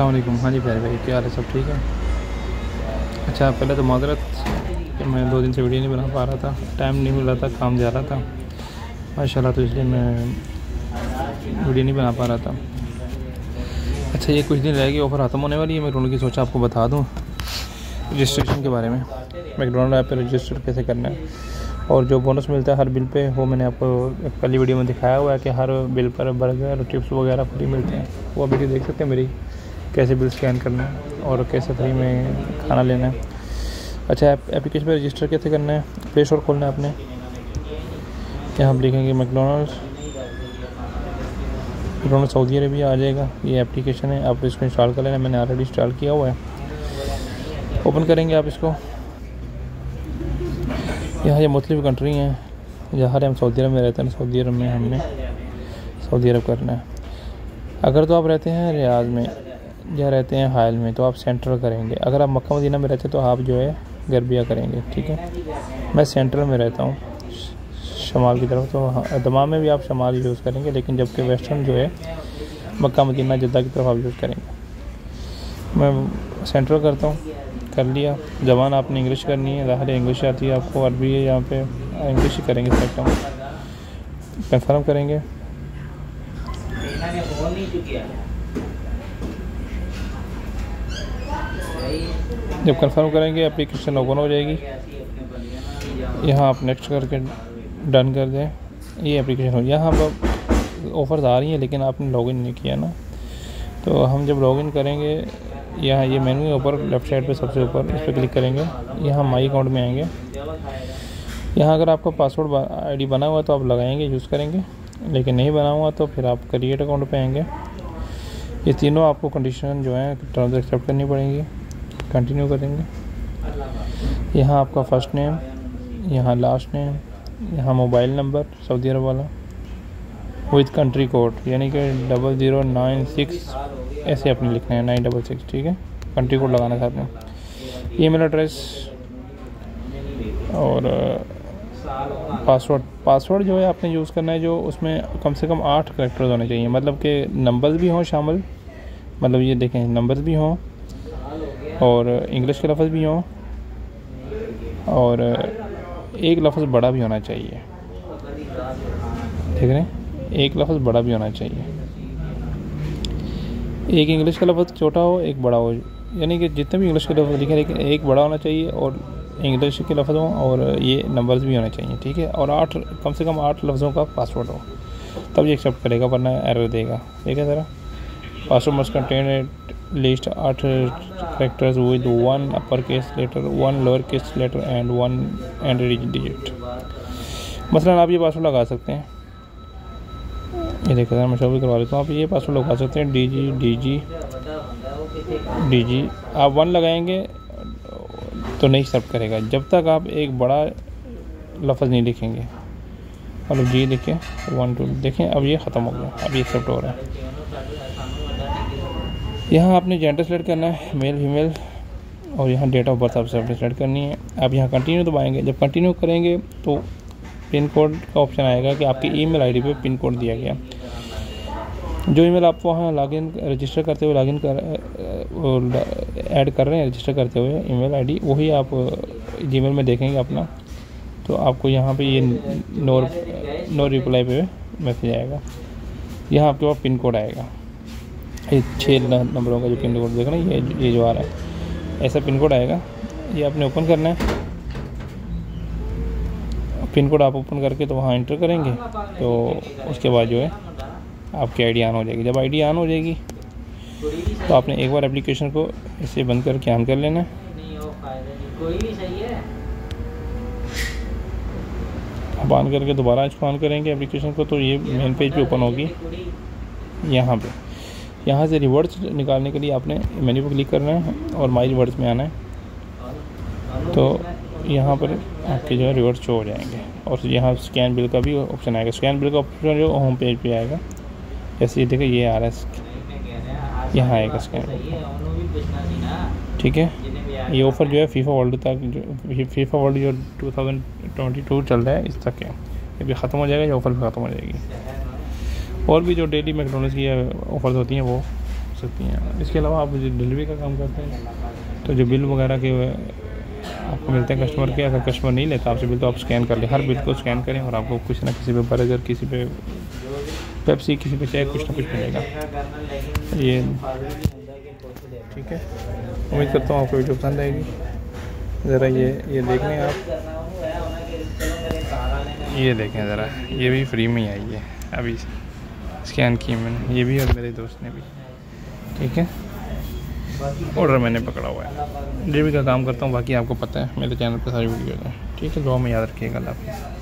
असलम हाँ जी, प्यारे भाई, क्या हाल है? सब ठीक है? अच्छा पहले तो माजरत कि मैं दो दिन से वीडियो नहीं बना पा रहा था, टाइम नहीं मिल रहा था, काम जा रहा था। माशाल्लाह तो इसलिए मैं वीडियो नहीं बना पा रहा था। अच्छा ये कुछ दिन रहेगी ऑफ़र ख़त्म होने वाली है, मैं की सोचा आपको बता दूँ रजिस्ट्रेशन के बारे में। मैकडोनल्ड ऐप पर रजिस्टर कैसे करना है? और जो बोनस मिलता है, हर बिल पे, वो मैंने आपको पहली वीडियो में दिखाया हुआ है कि हर बिल पर बर्गर टिप्स वगैरह फ्री मिलते हैं। वो वीडियो देख सकते हैं मेरी कैसे बिल स्कैन करना है और कैसे फ्री में खाना लेना है। अच्छा एप्लीकेशन पर रजिस्टर कैसे करना है? प्ले स्टोर खोलना है आपने यहाँ आप लिखेंगे मैकडोनल्ड्स मैकडोनल्ड सऊदी अरेबिया आ जाएगा। ये एप्लीकेशन है, आप इसको इंस्टॉल कर लेना। मैंने ऑलरेडी इंस्टॉल किया हुआ है। ओपन करेंगे आप इसको। यहाँ ये मुख्तलिफ़ कंट्री हैं। जहाँ हम सऊदी अरब में रहते हैं सऊदी अरब में हमने सऊदी अरब करना है। अगर तो आप रहते हैं रियाज में। या रहते हैं हायल में तो आप सेंट्रल करेंगे। अगर आप मक्का मदीना में रहते हैं तो आप जो है गरबिया करेंगे ठीक है? मैं सेंट्रल में रहता हूँ शमाल की तरफ़ तो हाँ, दमाम में भी आप शमाल यूज़ करेंगे लेकिन जबकि वेस्टर्न जो है मक्का मदीना जद्दा की तरफ़ आप यूज़ करेंगे। मैं सेंट्रल करता हूँ कर लिया। जबान आपने इंग्लिश करनी है ज़ाहिर इंग्लिश आती है आपको अरबी है यहाँ पे इंग्लिश ही करेंगे सेलेक्ट कंफर्म करेंगे। जब कंफर्म करेंगे एप्लीकेशन ओपन हो जाएगी। यहाँ आप नेक्स्ट करके डन कर दें। ये एप्लीकेशन हो यहाँ पर ऑफ़र्स आ रही हैं, लेकिन आपने लॉगिन नहीं किया ना। तो हम जब लॉगिन करेंगे, यहाँ ये मेनू है ऊपर लेफ़्ट साइड पे सबसे ऊपर, इस पर क्लिक करेंगे। यहाँ माई अकाउंट में आएँगे। यहाँ अगर आपका पासवर्ड आईडी बना हुआ है तो आप लगाएँगे यूज़ करेंगे। लेकिन नहीं बना हुआ तो फिर आप क्रिएट अकाउंट पे आएँगे। ये तीनों आपको कंडीशन जो है टर्म्स एक्सेप्ट करनी पड़ेंगी। कंटिन्यू करेंगे। यहाँ आपका फ़र्स्ट नेम यहाँ लास्ट नेम यहाँ मोबाइल नंबर सऊदी अरब वाला विद कंट्री कोड यानी कि डबल ज़ीरो नाइन सिक्स ऐसे अपने लिखना है नाइन डबल सिक्स ठीक है? कंट्री कोड लगाना था आपने। ईमेल एड्रेस और पासवर्ड पासवर्ड जो है आपने यूज़ करना है, जो उसमें कम से कम आठ करेक्टर्स होने चाहिए। मतलब कि नंबर्स भी हों शामिल मतलब ये देखें नंबर्स भी हों और इंग्लिश के लफ्ज़ भी हों और एक लफ्ज़ बड़ा भी होना चाहिए। ठीक है एक लफ्ज़ बड़ा भी होना चाहिए। एक इंग्लिश का लफ्ज़ छोटा हो, एक बड़ा हो। यानी कि जितने भी इंग्लिश के लफ्ज़ लिखे लेकिन एक बड़ा होना चाहिए और इंग्लिश के लफ्ज़ हों और ये नंबर्स भी होने चाहिए, ठीक है? और आठ, कम से कम आठ लफ्ज़ों का पासवर्ड हो। तब ये एक्सेप्ट करेगा, वरना एरर देगा। ठीक है, ज़रा? पासवर्ड मस्ट कंटेन लिस्ट आठ characters with one upper case letter one lower case letter and one and digit मसलन आप ये पासवर्ड लगा सकते हैं। ये देखो सर, मैं शो भी करवा लेता हूँ। आप ये पासवर्ड लगा सकते हैं D G D G D G आप वन लगाएँगे तो नहीं एक्सेप्ट करेगा। जब तक आप एक बड़ा लफ्ज़ नहीं लिखेंगे। मतलब जी लिखें वन टू देखें अब ये ख़त्म हो गया। अब ये एक्सेप्ट हो रहा है। यहाँ आपने जेंडर सेलेक्ट करना है मेल फीमेल और यहाँ डेट ऑफ़ बर्थ आप सेलेक्ट करनी है। आप यहाँ कंटिन्यू दबाएँगे जब कंटिन्यू करेंगे तो पिन कोड का ऑप्शन आएगा कि आपकी ईमेल आईडी पे पिन कोड दिया गया। जो ईमेल आप वहाँ लॉगिन रजिस्टर करते हुए लॉगिन कर ऐड कर रहे हैं रजिस्टर करते हुए ईमेल आईडी वही आप जीमेल में देखेंगे अपना। तो आपको यहाँ पे ये नो नो रिप्लाई पे मैसेज आएगा। यहाँ आपके पास पिन कोड आएगा। ये छः नंबरों का जो पिन कोड देखना ये ये जो आ रहा है। ऐसा पिन कोड आएगा, ये आपने ओपन करना है। पिन कोड आप ओपन करके तो वहाँ इंटर करेंगे तो उसके बाद जो है, आपकी आईडी ऑन हो जाएगी। जब आईडी ऑन हो जाएगी तो आपने एक बार एप्लीकेशन को इसे बंद करके ऑन कर लेना है। अब ऑन करके दोबारा इसको ऑन करेंगे एप्लीकेशन को तो ये मेन पेज पे ओपन होगी। यहाँ पे। यहाँ से रिवर्स निकालने के लिए आपने मेन्यू पर क्लिक करना है और माई रिवर्ड्स में आना है। तो यहाँ पर आपके जो है रिवर्स शो हो जाएँगे। और यहाँ स्कैन बिल का भी ऑप्शन आएगा। स्कैन बिल का ऑप्शन जो होम पेज पे आएगा। जैसे ये देखो, ये आ रहा है। यहाँ आएगा स्कैन ठीक है? ये ऑफ़र जो है फीफा वर्ल्ड तक जो फीफा वर्ल्ड जो 2022 चल रहा है, इस तक है। ये भी ख़त्म हो जाएगा ये ऑफ़र भी ख़त्म हो जाएगी? और भी जो डेली मैकडोनल्ड्स की ऑफ़र्स होती हैं, वो हो सकती हैं। इसके अलावा आप जो डिलीवरी का काम करते हैं तो जो बिल वगैरह के आपको मिलते हैं कस्टमर के, अगर कस्टमर नहीं लेता आपसे बिल तो आप स्कैन कर लें। हर बिल को स्कैन करें और आपको कुछ ना किसी पे बर्गर किसी पे पेप्सी किसी पे चाय, कुछ ना कुछ मिलेगा। ये ठीक है। उम्मीद करता हूँ आपको वीडियो पसंद आएगी। ज़रा ये ये देख लें आप। ये देखें ज़रा। ये भी फ्री में आई है, अभी। स्कैन की मैंने, ये भी और मेरे दोस्त ने भी। ठीक है? ऑर्डर मैंने पकड़ा हुआ है। डिलीवरी का काम करता हूँ, बाकी आपको पता है, मेरे चैनल पर सारी वीडियो है। ठीक है दो में याद रखिएगा, अल्लाह